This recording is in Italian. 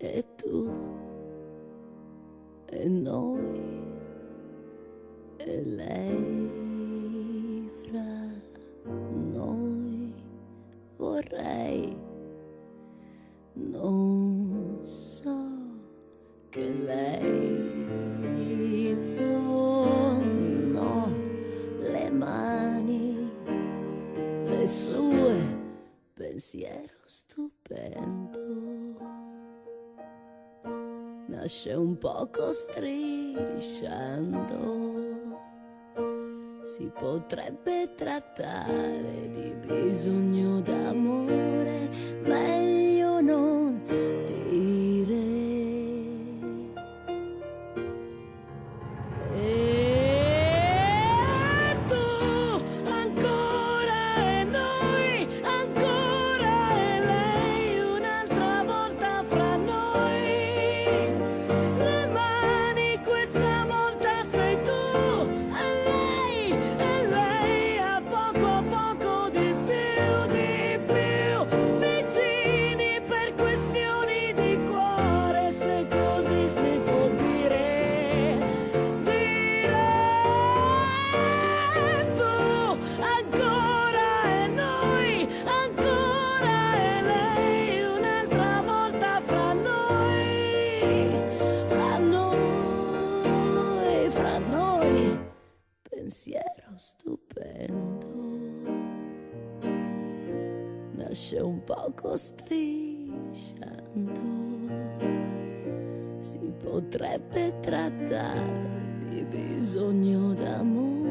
e tu. E noi. E lei fra noi. Vorrei. Non so che lei no le mani le sue. Pensiero stupendo nasce un poco strisciando. Si potrebbe trattare di bisogno d'amore meglio stupendo. Nasce un poco strisciando. Si potrebbe trattare di bisogno d'amore